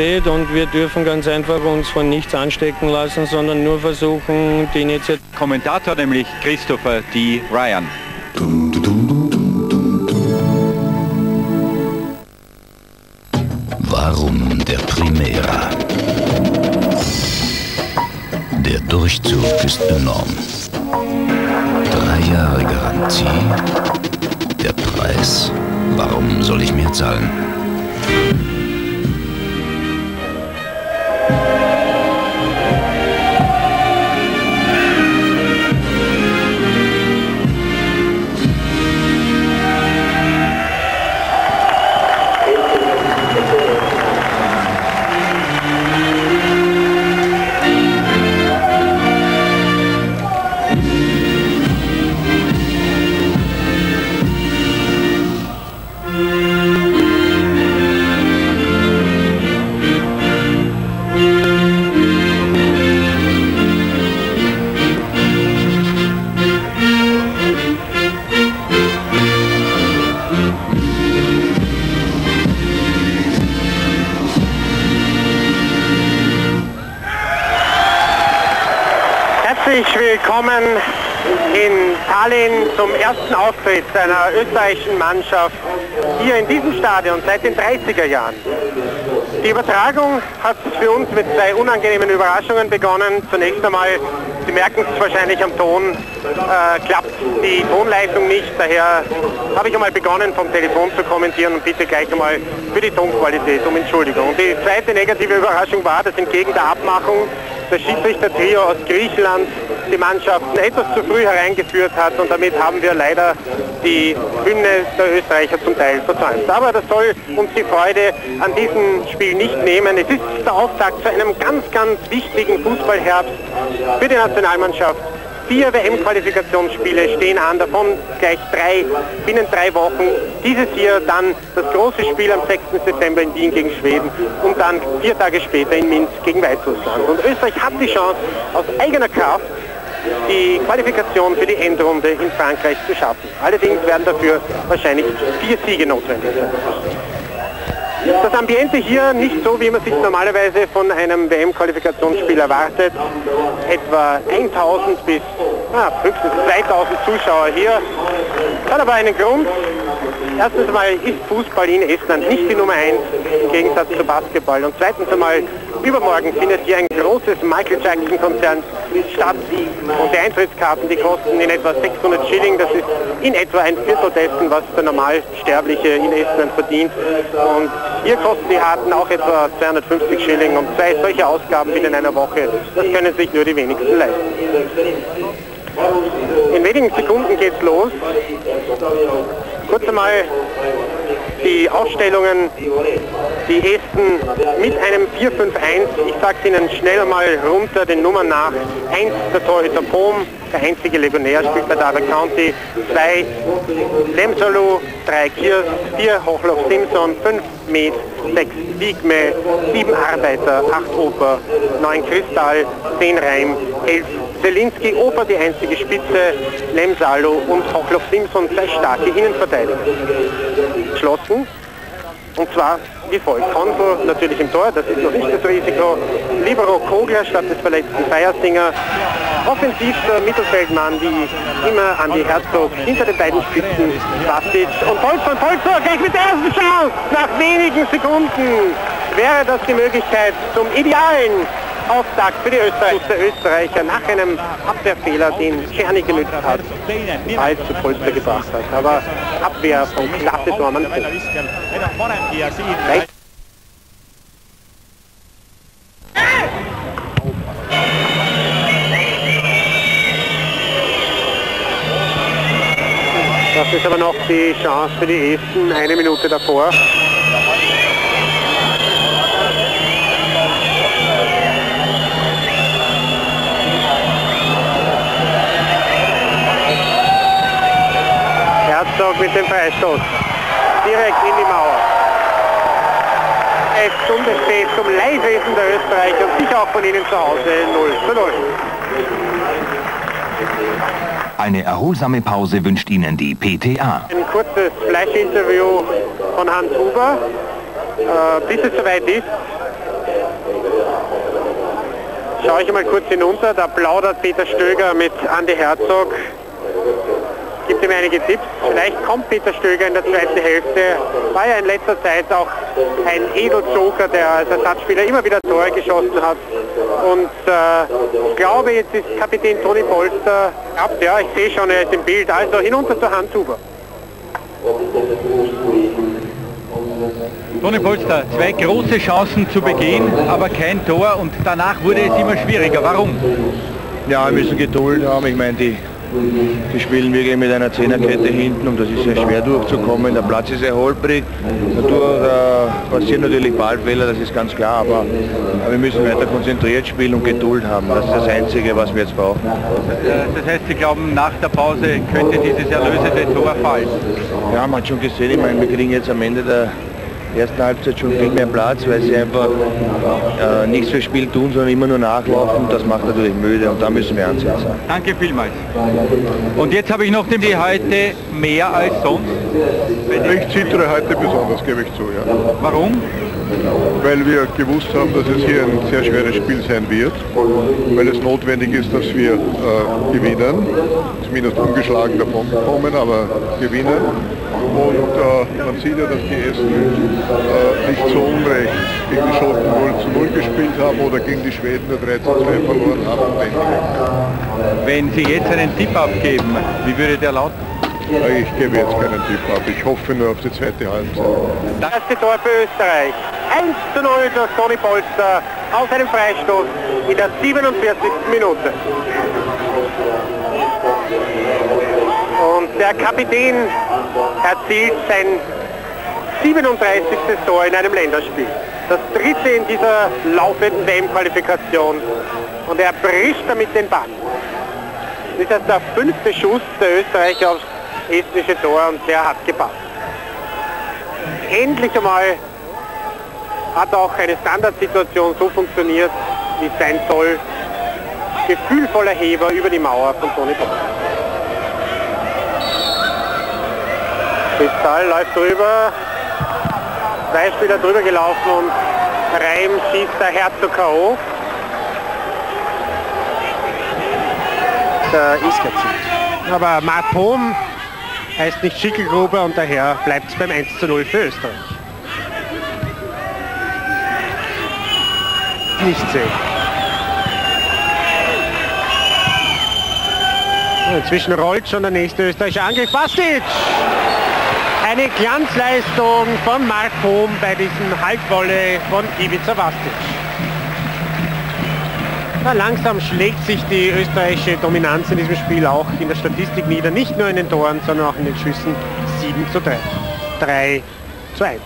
steht und wir dürfen ganz einfach uns von nichts anstecken lassen, sondern nur versuchen, die Initiative... Kommentator nämlich Christopher D. Ryan. Warum der Primera? Der Durchzug ist enorm. Drei Jahre Garantie. Der Preis? Warum soll ich mehr zahlen? Zum ersten Auftritt einer österreichischen Mannschaft hier in diesem Stadion seit den 30er Jahren. Die Übertragung hat für uns mit zwei unangenehmen Überraschungen begonnen. Zunächst einmal, Sie merken es wahrscheinlich am Ton, äh, klappt die Tonleitung nicht. Daher habe ich einmal begonnen vom Telefon zu kommentieren und bitte gleich einmal für die Tonqualität um Entschuldigung. Und die zweite negative Überraschung war, dass entgegen der Abmachung das Schiedsrichter-Trio aus Griechenland die Mannschaften etwas zu früh hereingeführt hat und damit haben wir leider die Hymne der Österreicher zum Teil versäumt. Aber das soll uns die Freude an diesem Spiel nicht nehmen. Es ist der Auftakt zu einem ganz, ganz wichtigen Fußballherbst für die Nationalmannschaft. Vier WM-Qualifikationsspiele stehen an, davon gleich drei binnen drei Wochen. Dieses hier dann das große Spiel am 6. September in Wien gegen Schweden und dann vier Tage später in Minsk gegen Weißrussland. Und Österreich hat die Chance, aus eigener Kraft die Qualifikation für die Endrunde in Frankreich zu schaffen. Allerdings werden dafür wahrscheinlich vier Siege notwendig sein. Das Ambiente hier nicht so, wie man sich normalerweise von einem WM-Qualifikationsspiel erwartet. Etwa 1000 bis ah, höchstens 2000 Zuschauer hier. Hat aber einen Grund. Erstens einmal ist Fußball in Estland nicht die Nummer 1 im Gegensatz zu Basketball. Und zweitens einmal, übermorgen findet hier ein großes Michael Jackson-Konzert statt. Und die Eintrittskarten, die kosten in etwa 600 Schilling. Das ist in etwa ein Viertel dessen, was der Normalsterbliche in Estland verdient. Und hier kosten die Harten auch etwa 250 Schilling. Und zwei solche Ausgaben binnen einer Woche, das können sich nur die wenigsten leisten. In wenigen Sekunden geht's los. Kurz einmal die Aufstellungen, die Esten mit einem 4-5-1. Ich sage Ihnen schnell mal runter den Nummern nach. 1 der Torhüter Pohm, der einzige Legionär, spielt bei Derby County. 2 Lemsolu, 3 Kiers, 4 Hochloch Simpson, 5 Med, 6 Wiegme, 7 Arbeiter, 8 Oper, 9 Kristall, 10 Reim, 11 Zelinski, Oper die einzige Spitze, Lemsalo und Hochloch Simpson zwei starke Innenverteidiger. Schlossen und zwar wie folgt. Konsel natürlich im Tor, das ist noch nicht das Risiko. Libero Kogler statt des verletzten Feiersinger. Offensivster Mittelfeldmann, wie immer Andi Herzog, hinter den beiden Spitzen Basic und Volksmann, Volksmann gleich mit der ersten Chance. Nach wenigen Sekunden wäre das die Möglichkeit zum idealen Auftakt für die Österreicher, Österreicher nach einem Abwehrfehler, den Czerny genützt hat, Ball zu Polster gebracht hat. Aber Abwehr von Klasse Norman Das ist aber noch die Chance für die Esten, eine Minute davor. Mit dem Freistoß. Direkt in die Mauer. Es Stunde steht zum Leidwesen der Österreicher und sicher auch von Ihnen zu Hause 0 zu 0. Eine erholsame Pause wünscht Ihnen die PTA. Ein kurzes Flash-Interview von Hans Huber. Äh, bis es soweit ist, Schaue ich mal kurz hinunter, da plaudert Peter Stöger mit Andi Herzog. Ihm einige Tipps. Vielleicht kommt Peter Stöger in der zweiten Hälfte. War ja in letzter Zeit auch ein Edeljoker, der als Ersatzspieler immer wieder Tore geschossen hat. Und äh, ich glaube, jetzt ist Kapitän Toni Polster ab. Ja, ich sehe schon, er ist im Bild. Also hinunter zur Handhuber. Toni Polster, zwei große Chancen zu Beginn, aber kein Tor und danach wurde es immer schwieriger. Warum? Ja, wir müssen Geduld haben. Ich meine, die, die spielen wirklich mit einer Zehnerkette hinten und das ist sehr schwer durchzukommen. Der Platz ist sehr holprig. Dadurch äh, passieren natürlich Ballfehler, das ist ganz klar, aber, aber wir müssen weiter konzentriert spielen und Geduld haben. Das ist das Einzige, was wir jetzt brauchen. Das heißt, Sie glauben, nach der Pause könnte dieses erlösende Tor fallen? Ja, man hat schon gesehen, ich meine, wir kriegen jetzt am Ende der ersten Halbzeit schon viel mehr Platz, weil sie einfach äh, nichts fürs Spiel tun, sondern immer nur nachlaufen. Das macht natürlich müde und da müssen wir ansetzen. Danke vielmals. Und jetzt habe ich noch den die heute mehr als sonst. Ich zittere heute besonders, gebe ich zu. Ja. Warum? Weil wir gewusst haben, dass es hier ein sehr schweres Spiel sein wird, weil es notwendig ist, dass wir äh, gewinnen, zumindest ungeschlagen davon kommen, aber gewinnen. Und äh, man sieht ja, dass die Essen äh, nicht so unrecht gegen die Schotten 0 zu 0 gespielt haben oder gegen die Schweden nur 3 zu 2 verloren haben. Wenn Sie jetzt einen Tipp abgeben, wie würde der lauten? Ich gebe jetzt keinen Tipp ab. Ich hoffe nur auf die zweite Halbzeit. Das erste Tor für Österreich. 1 zu 0 durch Toni Polster aus einem Freistoß in der 47. Minute. Und der Kapitän erzielt sein 37. Tor in einem Länderspiel. Das dritte in dieser laufenden WM-Qualifikation. Und er bricht damit den Bann. Das ist der fünfte Schuss der Österreicher aufs estnische Tor und der hat gepasst. Endlich einmal hat auch eine Standardsituation so funktioniert, wie es sein soll. Gefühlvoller Heber über die Mauer von Toni Bock. Kristall läuft drüber, zwei Spieler drüber gelaufen und Reim schießt der Herzog K.O. Der ist erzielt. Aber Mark Pohm heißt nicht Schickelgruber und daher bleibt es beim 1 zu 0 für Österreich. Nicht sehen. Inzwischen rollt schon der nächste österreichische Angriff. Bastic! Eine Glanzleistung von Mark Bohm bei diesem Halbwolle von Ivica Vastic. Ja, langsam schlägt sich die österreichische Dominanz in diesem Spiel auch in der Statistik nieder. Nicht nur in den Toren, sondern auch in den Schüssen. 7 zu 3. 3 zu 1.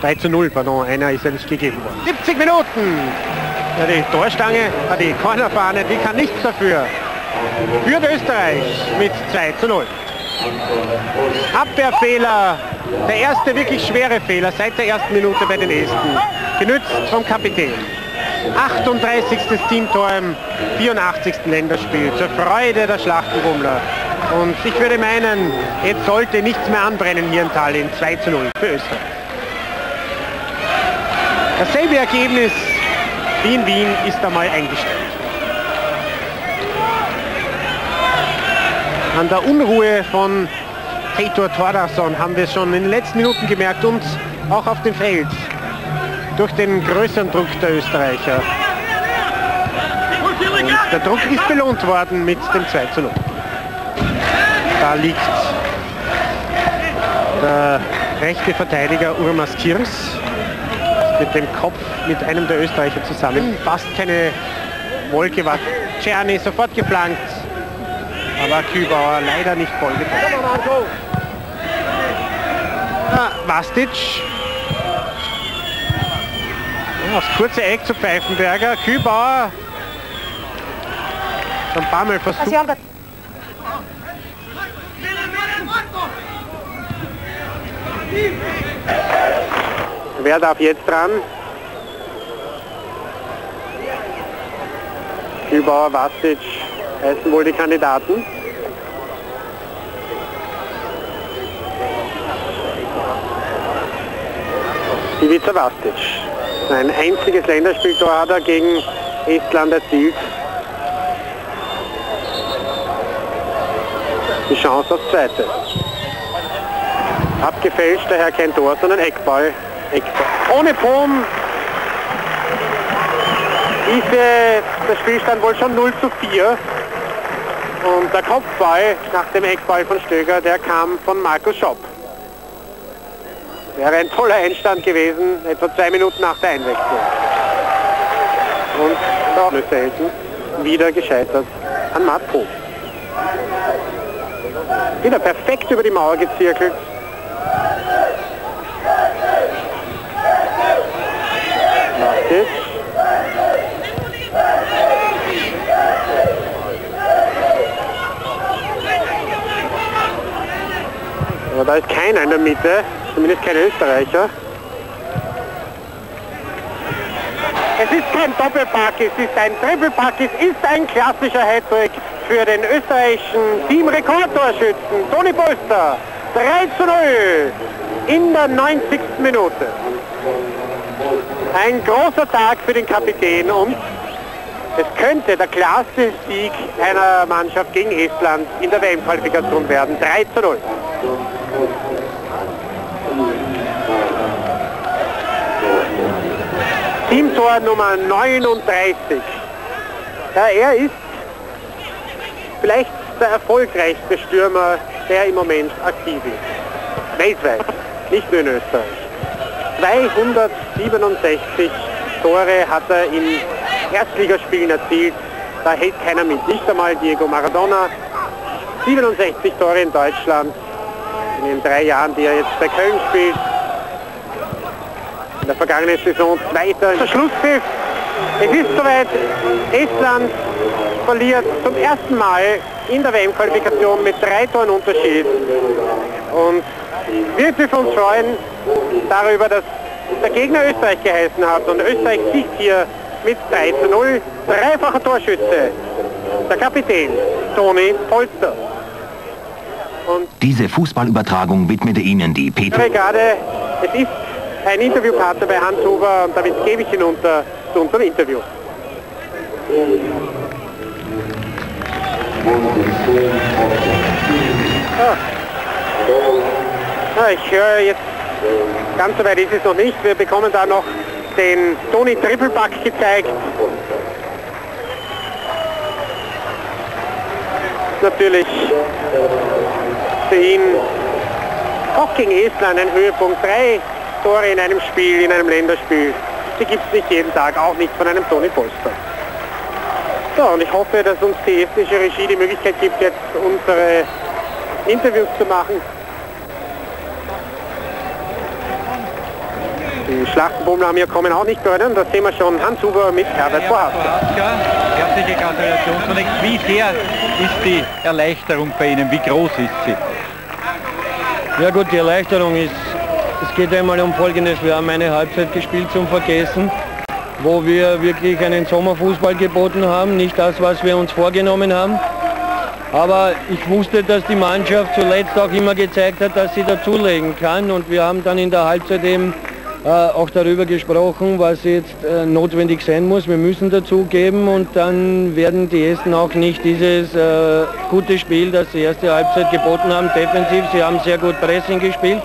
3 zu 0, pardon, einer ist ja nicht gegeben worden. 70 Minuten! Ja, die Torstange, die Cornerfahne, die kann nichts dafür. Führt Österreich mit 2 zu 0. Abwehrfehler, der erste wirklich schwere Fehler seit der ersten Minute bei den Esten. Genützt vom Kapitän. 38. Teamtor im 84. Länderspiel zur Freude der Schlachtenbummler. Und ich würde meinen, jetzt sollte nichts mehr anbrennen hier in Tallinn. 2 zu 0 für Österreich. Dasselbe Ergebnis wie in Wien ist einmal eingestellt. An der Unruhe von Heitor Tordason haben wir schon in den letzten Minuten gemerkt und auch auf dem Feld durch den größeren Druck der Österreicher. Und der Druck ist belohnt worden mit dem 2 zu 0. Da liegt der rechte Verteidiger Urmas Kirs mit dem Kopf mit einem der Österreicher zusammen. Fast keine Wolke war Czerny sofort geplankt, aber Kübauer leider nicht voll getroffen. Ah, Vastic. Das kurze Eck zu Pfeifenberger. Schon ein paar Mal versucht. Wer darf jetzt dran? Kübauer, Vastic heißen wohl die Kandidaten. Ivica Vastic. Sein einziges Länderspieltor hat er gegen Estland erzielt. Die Chance aufs Zweite. Abgefälscht, daher kein Tor, sondern Eckball. Eckball. Ohne Pom ist äh, der Spielstand wohl schon 0 zu 4. Und der Kopfball nach dem Eckball von Stöger, der kam von Markus Schopp. Wäre ein toller Einstand gewesen, etwa zwei Minuten nach der Einwechslung. Und da müsste helfen, wieder gescheitert an Mart Poh. Wieder perfekt über die Mauer gezirkelt. Matic. Aber da ist keiner in der Mitte, zumindest kein Österreicher. Es ist kein Doppelpack, es ist ein Trippelpack, es ist ein klassischer Hattrick für den österreichischen Teamrekordtorschützen Toni Polster. 3 zu 0 in der 90. Minute. Ein großer Tag für den Kapitän und es könnte der klarste Sieg einer Mannschaft gegen Estland in der WM-Qualifikation werden. 3 zu 0. Teamtor Nummer 39. Ja, er ist vielleicht der erfolgreichste Stürmer, der im Moment aktiv ist. Weltweit, nicht nur in Österreich. 267 Tore hat er in Erstligaspielen erzielt. Da hält keiner mit. Nicht einmal Diego Maradona. 67 Tore in Deutschland in den drei Jahren, die er jetzt bei Köln spielt. Der vergangenen Saison zweiter. Der Schlusspfiff. Es ist soweit. Estland verliert zum ersten Mal in der WM-Qualifikation mit drei Toren Unterschied. Und wir dürfen uns freuen darüber, dass der Gegner Österreich geheißen hat und Österreich siegt hier mit 3 zu 0. Dreifacher Torschütze, der Kapitän Toni Polster. Und Diese Fußballübertragung widmete Ihnen die Peter. Gerade, es ist ein Interviewpartner bei Hans Huber und damit gebe ich hinunter zu unserem Interview. Ah. Ah, ich höre jetzt, ganz so weit ist es noch nicht, wir bekommen da noch den Toni Trippelback gezeigt. Natürlich für ihn gegen Estland ein Höhepunkt. Drei Tore in einem Spiel, in einem Länderspiel. Die gibt es nicht jeden Tag, auch nicht von einem Toni Polster. So, und ich hoffe, dass uns die estnische Regie die Möglichkeit gibt, jetzt unsere Interviews zu machen. Die Schlachtenbummler haben hier kommen auch nicht können. Das sehen wir schon. Hans Huber mit Herbert Bohaska. Herzliche Gratulation. Zunächst, wie sehr ist die Erleichterung bei Ihnen? Wie groß ist sie? Ja gut, die Erleichterung ist, es geht einmal um Folgendes. Wir haben eine Halbzeit gespielt zum Vergessen, wo wir wirklich einen Sommerfußball geboten haben. Nicht das, was wir uns vorgenommen haben. Aber ich wusste, dass die Mannschaft zuletzt auch immer gezeigt hat, dass sie dazulegen kann. Und wir haben dann in der Halbzeit eben äh, auch darüber gesprochen, was jetzt äh, notwendig sein muss. Wir müssen dazugeben und dann werden die Esten auch nicht dieses äh, gute Spiel, das sie erste Halbzeit geboten haben, defensiv. Sie haben sehr gut Pressing gespielt.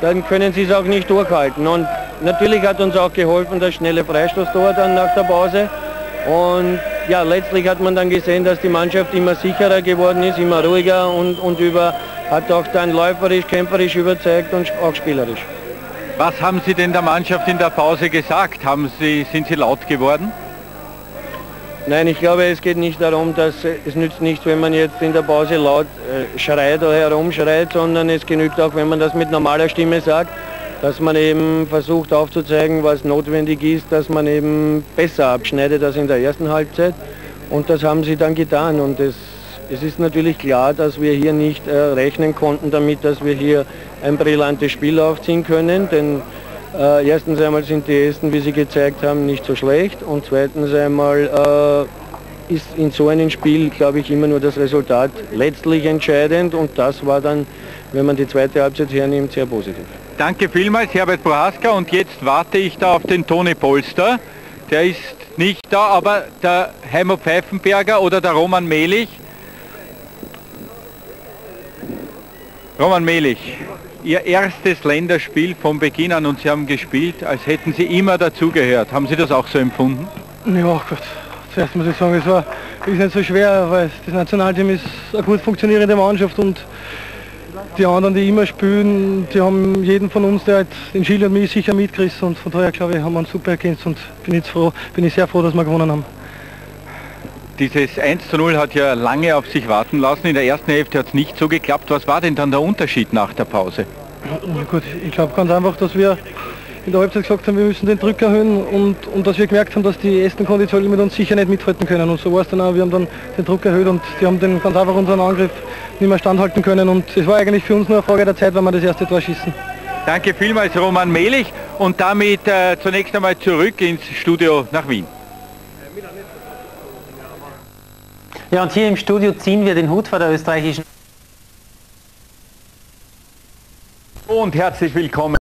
Dann können sie es auch nicht durchhalten. Und natürlich hat uns auch geholfen das schnelle Freistoßtor dann nach der Pause. Und ja, letztlich hat man dann gesehen, dass die Mannschaft immer sicherer geworden ist, immer ruhiger und, und über, hat auch dann läuferisch, kämpferisch überzeugt und auch spielerisch. Was haben Sie denn der Mannschaft in der Pause gesagt? Haben Sie, sind Sie laut geworden? Nein, ich glaube, es geht nicht darum, dass es nützt nichts, wenn man jetzt in der Pause laut äh, schreit oder herumschreit, sondern es genügt auch, wenn man das mit normaler Stimme sagt, dass man eben versucht aufzuzeigen, was notwendig ist, dass man eben besser abschneidet als in der ersten Halbzeit. Und das haben sie dann getan. Und es, es ist natürlich klar, dass wir hier nicht äh, rechnen konnten damit, dass wir hier ein brillantes Spiel aufziehen können, denn äh, erstens einmal sind die Esten, wie sie gezeigt haben, nicht so schlecht und zweitens einmal äh, ist in so einem Spiel, glaube ich, immer nur das Resultat letztlich entscheidend und das war dann, wenn man die zweite Halbzeit hernimmt, sehr positiv. Danke vielmals, Herbert Prohaska. Und jetzt warte ich da auf den Toni Polster. Der ist nicht da, aber der Heimo Pfeifenberger oder der Roman Melich. Roman Melich, Ihr erstes Länderspiel von Beginn an und Sie haben gespielt, als hätten Sie immer dazugehört. Haben Sie das auch so empfunden? Ja, Gott. Zuerst muss ich sagen, es war ist nicht so schwer, weil das Nationalteam ist eine gut funktionierende Mannschaft und die anderen, die immer spielen, die haben jeden von uns, der halt in Chile und mich sicher mitgerissen und von daher glaube ich, haben wir uns super ergänzt und bin jetzt froh, bin ich sehr froh, dass wir gewonnen haben. Dieses 1 zu 0 hat ja lange auf sich warten lassen. In der ersten Hälfte hat es nicht so geklappt. Was war denn dann der Unterschied nach der Pause? Gut, ich glaube ganz einfach, dass wir in der Halbzeit gesagt haben, wir müssen den Druck erhöhen und, und dass wir gemerkt haben, dass die ersten Konditionen mit uns sicher nicht mithalten können. Und so war es dann auch, wir haben dann den Druck erhöht und die haben den ganz einfach unseren Angriff nicht mehr standhalten können und es war eigentlich für uns nur eine Frage der Zeit, wann wir das erste Tor schießen. Danke vielmals Roman Melich und damit äh, zunächst einmal zurück ins Studio nach Wien. Ja, und hier im Studio ziehen wir den Hut vor der österreichischen... Und herzlich willkommen.